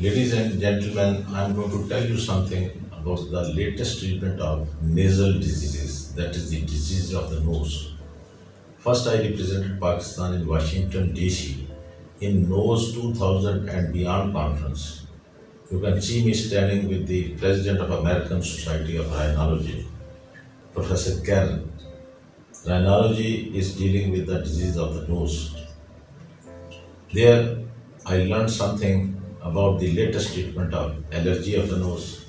Ladies and gentlemen, I'm going to tell you something about the latest treatment of nasal diseases, that is the disease of the nose. First, I represented Pakistan in Washington, D.C. in Nose 2000 and Beyond conference. You can see me standing with the President of American Society of Rhinology, Professor Karen. Rhinology is dealing with the disease of the nose. There, I learned something about the latest treatment of allergy of the nose,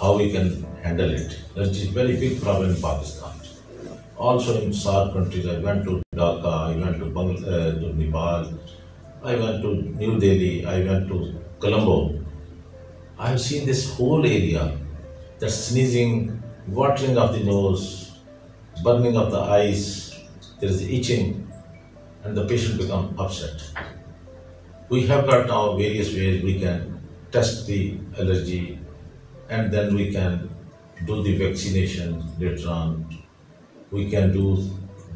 how we can handle it. Allergy is very big problem in Pakistan. Also in SAARC countries, I went to Dhaka, I went to, Bangl- uh, to Nepal, I went to New Delhi, I went to Colombo. I have seen this whole area, the sneezing, watering of the nose, burning of the eyes, there is itching, and the patient become upset. We have got now various ways we can test the allergy and then we can do the vaccination later on. We can do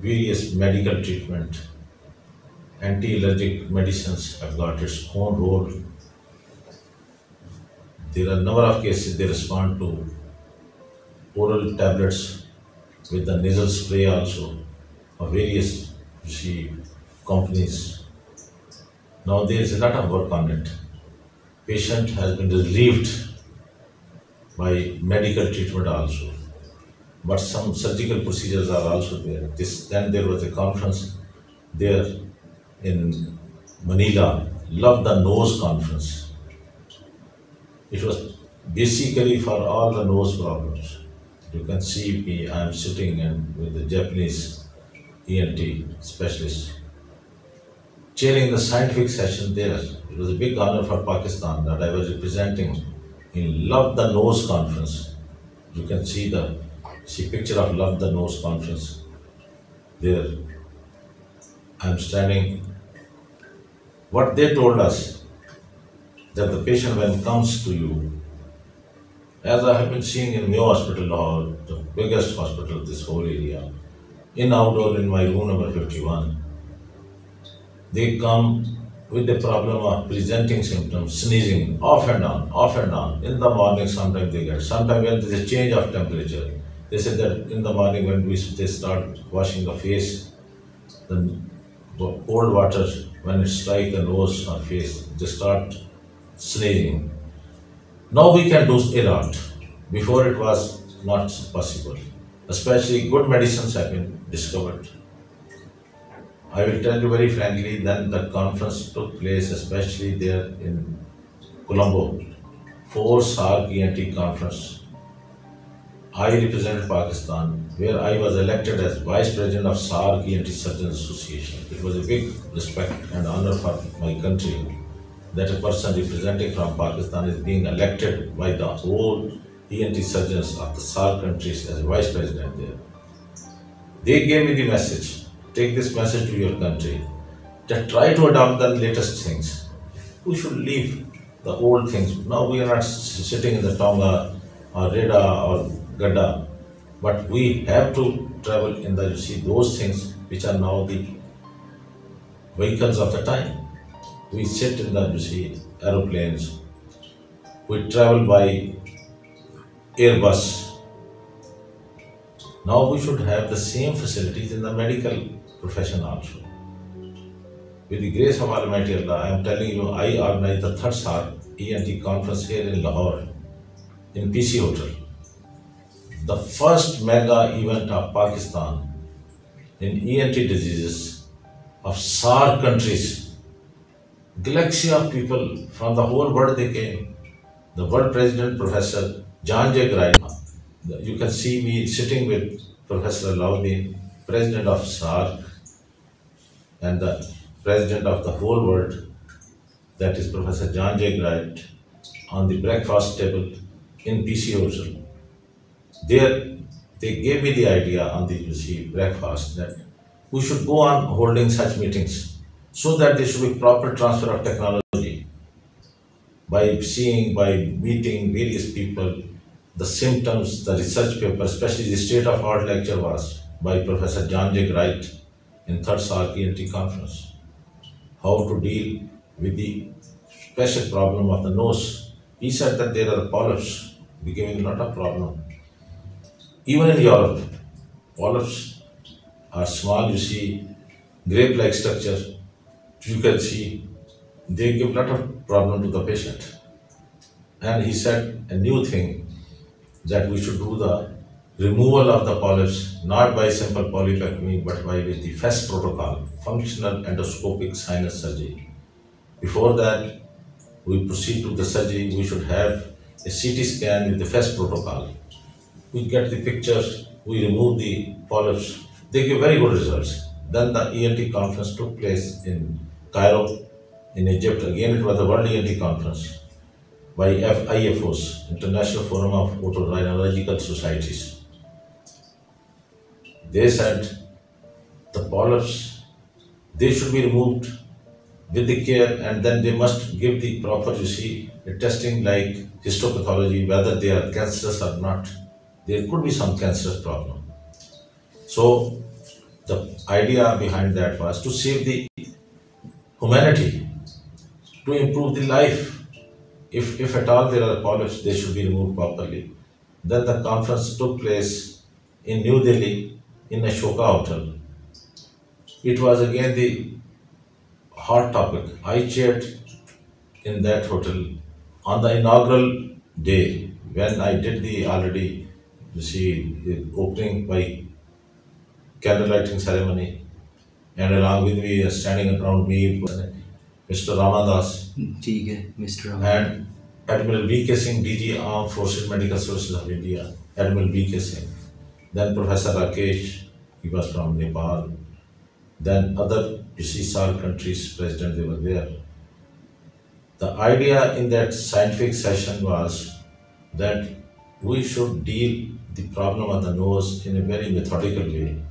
various medical treatment. Anti-allergic medicines have got its own role. There are a number of cases they respond to oral tablets with the nasal spray also of various you see companies. Now there is a lot of work on it. Patient has been relieved by medical treatment also. But some surgical procedures are also there. This then there was a conference there in Manila, Love the Nose Conference. It was basically for all the nose problems. You can see me, I am sitting and with the Japanese ENT specialist chairing the scientific session there. It was a big honor for Pakistan that I was representing in Love the Nose Conference. You can see the see picture of Love the Nose Conference there. I'm standing. What they told us that the patient when comes to you, as I have been seeing in Mayo Hospital Lahore, the biggest hospital of this whole area, in outdoor in my room number 51, they come with the problem of presenting symptoms, sneezing off and on, off and on. In the morning, sometimes they get. Sometimes when there is a change of temperature, they say that in the morning when we they start washing the face, the cold water when it strike the nose or face, they start sneezing. Now we can do a lot. Before it was not possible. Especially good medicines have been discovered. I will tell you very frankly, then the conference took place, especially there in Colombo, four SAARC ENT conference. I represented Pakistan, where I was elected as Vice President of SAARC ENT Surgeons Association. It was a big respect and honor for my country that a person representing from Pakistan is being elected by the whole ENT surgeons of the SAARC countries as Vice President there. They gave me the message take this message to your country that try to adopt the latest things. We should leave the old things. Now we are not sitting in the Tonga or Reda or Gadda, but we have to travel in the, you see, those things which are now the vehicles of the time. We sit in the, you see, aeroplanes. We travel by Airbus. Now we should have the same facilities in the medical profession also. With the grace of Almighty Allah, I am telling you, I organized the third SAARC ENT conference here in Lahore, in PC Hotel. The first mega event of Pakistan in ENT diseases of SAARC countries. Galaxy of people from the whole world they came. The world president, Professor John J. Gray. You can see me sitting with Professor Lauddin, president of SAARC, and the president of the whole world, that is Professor John J. Wright, on the breakfast table in PC Hotel. There, they gave me the idea on the see, breakfast that we should go on holding such meetings so that there should be proper transfer of technology by seeing, by meeting various people, the symptoms, the research paper, especially the state of art lecture was by Professor John J. Wright in third SAARC ENT conference. How to deal with the special problem of the nose. He said that there are polyps becoming not a problem. Even in Europe, polyps are small, you see, grape-like structure. You can see they give a lot of problem to the patient. And he said a new thing that we should do the removal of the polyps not by simple polypectomy but by with the FESS protocol, functional endoscopic sinus surgery. Before that, we proceed to the surgery, we should have a CT scan with the FESS protocol. We get the pictures, we remove the polyps, they give very good results. Then the ENT conference took place in Cairo, in Egypt. Again, it was the World ENT conference by IFOS, International Forum of Otorhinological Societies. They said the polyps, they should be removed with the care and then they must give the proper, you see, testing like histopathology, whether they are cancerous or not. There could be some cancerous problem. So the idea behind that was to save the humanity, to improve the life. If, if at all there are polyps, they should be removed properly. Then the conference took place in New Delhi in Ashoka Hotel. It was again the hot topic. I chaired in that hotel on the inaugural day when I did the already, you see, the opening by candlelighting ceremony, and along with me, uh, standing around me, Mr. Ramadas है mister and Admiral V.K. Singh, DG Armed Forces Medical Services of India, Admiral V.K. Singh. Then Professor Rakesh, he was from Nepal. Then other, SAARC countries, president, they were there. The idea in that scientific session was that we should deal the problem of the nose in a very methodical way.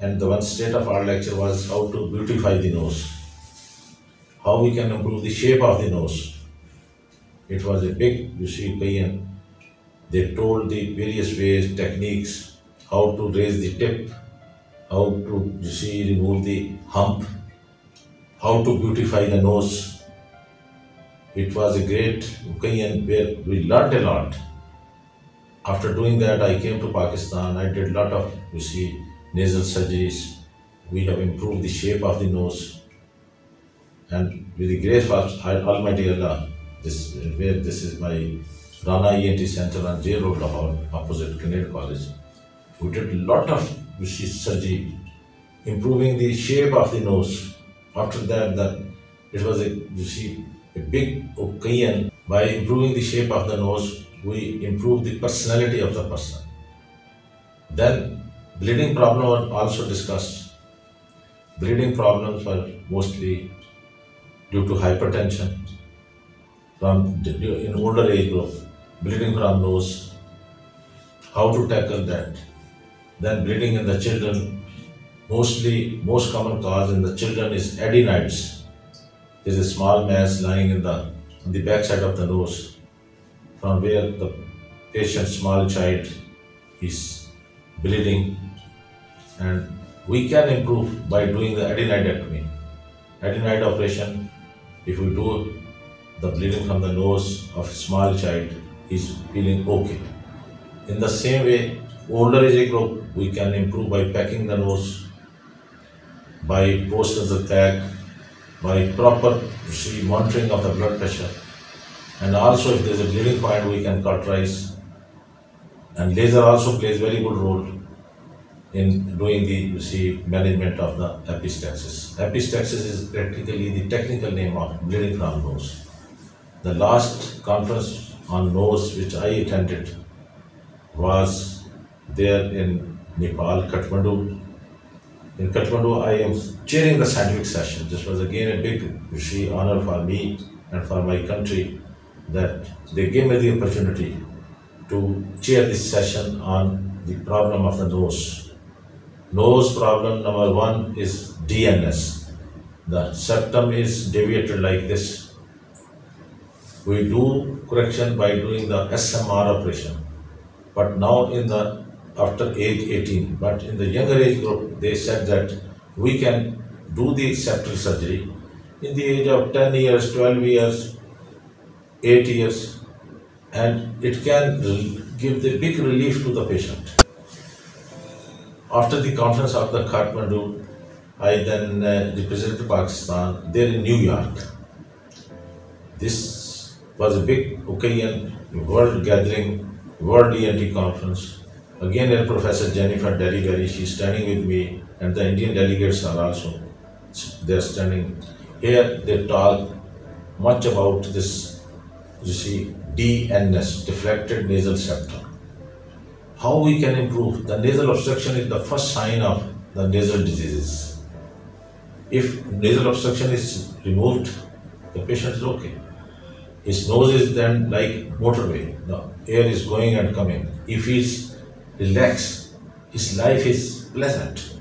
And the one state of our lecture was how to beautify the nose, how we can improve the shape of the nose. It was a big, you see. They told the various ways, techniques, how to raise the tip, how to, see, remove the hump, how to beautify the nose. It was a great occasion where we learned a lot. After doing that, I came to Pakistan. I did a lot of, you see, nasal surgeries. We have improved the shape of the nose. And with the grace of Almighty Allah, this where this is my Rana ENT Center on Jail Road, Lahore, opposite Kinnaird College. We did a lot of surgery, improving the shape of the nose. After that, the, it was a you see a big occasion. By improving the shape of the nose, we improve the personality of the person. Then bleeding problem were also discussed. Bleeding problems were mostly due to hypertension from in older age group, bleeding from nose, how to tackle that. Then bleeding in the children, mostly most common cause in the children is adenoids. There is a small mass lying in the on the back side of the nose, from where the patient small child is bleeding, and we can improve by doing the adenoidectomy. Adenoid operation, if we do the bleeding from the nose of a small child is feeling okay. In the same way, older age group, we can improve by packing the nose, by post tag, by proper monitoring of the blood pressure. And also if there is a bleeding point, we can cauterize. And laser also plays very good role in doing the you see management of the epistaxis. Epistaxis is practically the technical name of bleeding from nose. The last conference on nose which I attended was there in Nepal, Kathmandu. In Kathmandu, I am chairing the scientific session. This was again a big, see, honor for me and for my country that they gave me the opportunity to chair this session on the problem of the nose. Nose problem number one is DNS. The septum is deviated like this. We do correction by doing the SMR operation. But now in the after age 18, but in the younger age group, they said that we can do the septal surgery in the age of 10 years, 12 years, eight years, and it can give the big relief to the patient. After the conference of the Kathmandu, I then uh, represented Pakistan there in New York. This was a big occasion, world gathering, world ENT conference. Again, there Professor Jennifer Delivery, she's standing with me, and the Indian delegates are also they're standing. Here they talk much about this, you see, DNS, deflected nasal septum. How we can improve? The nasal obstruction is the first sign of the nasal diseases. If nasal obstruction is removed, the patient is okay. His nose is then like motorway. The air is going and coming. If he's relaxed, his life is pleasant.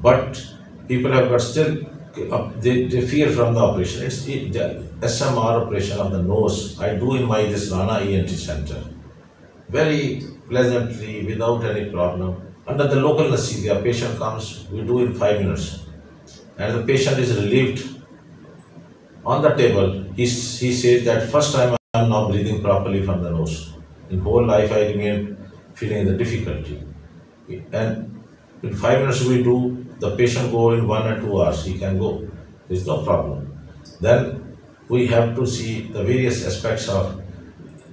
But people have got still uh, they, they fear from the operation. It's it, the SMR operation of the nose. I do in my this Rana ENT center. Very pleasantly, without any problem. Under the local anesthesia, patient comes, we do in five minutes. And the patient is relieved on the table, he, he says that first time I am now breathing properly from the nose. In whole life I remain feeling the difficulty. And in five minutes we do, the patient go in one or two hours, he can go. There is no problem. Then we have to see the various aspects of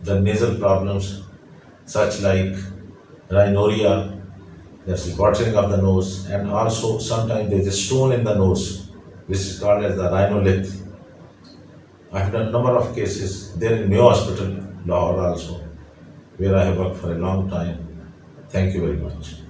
the nasal problems, such like rhinorrhea, that's the watering of the nose, and also sometimes there is a stone in the nose, which is called as the rhinolith. I have done a number of cases there in Mayo Hospital, Lahore also, where I have worked for a long time. Thank you very much.